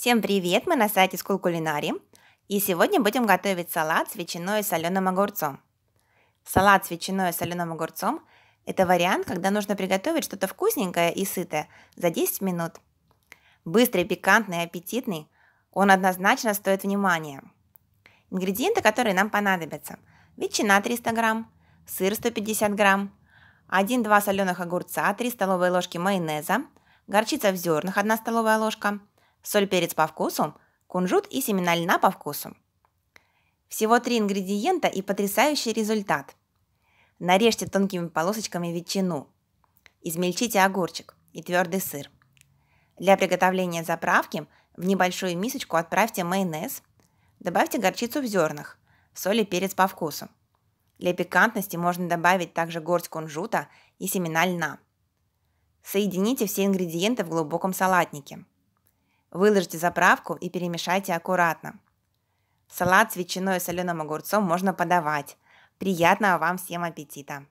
Всем привет! Мы на сайте School Culinary. И сегодня будем готовить салат с ветчиной и соленым огурцом. Салат с ветчиной и соленым огурцом – это вариант, когда нужно приготовить что-то вкусненькое и сытое за 10 минут. Быстрый, пикантный аппетитный, он однозначно стоит внимания. Ингредиенты, которые нам понадобятся. Ветчина 300 грамм, сыр 150 грамм, 1-2 соленых огурца, 3 столовые ложки майонеза, горчица в зернах 1 столовая ложка, соль, перец по вкусу, кунжут и семена льна по вкусу. Всего три ингредиента и потрясающий результат. Нарежьте тонкими полосочками ветчину. Измельчите огурчик и твердый сыр. Для приготовления заправки в небольшую мисочку отправьте майонез. Добавьте горчицу в зернах, соль и перец по вкусу. Для пикантности можно добавить также горсть кунжута и семена льна. Соедините все ингредиенты в глубоком салатнике. Выложите заправку и перемешайте аккуратно. Салат с ветчиной и соленым огурцом можно подавать. Приятного вам всем аппетита!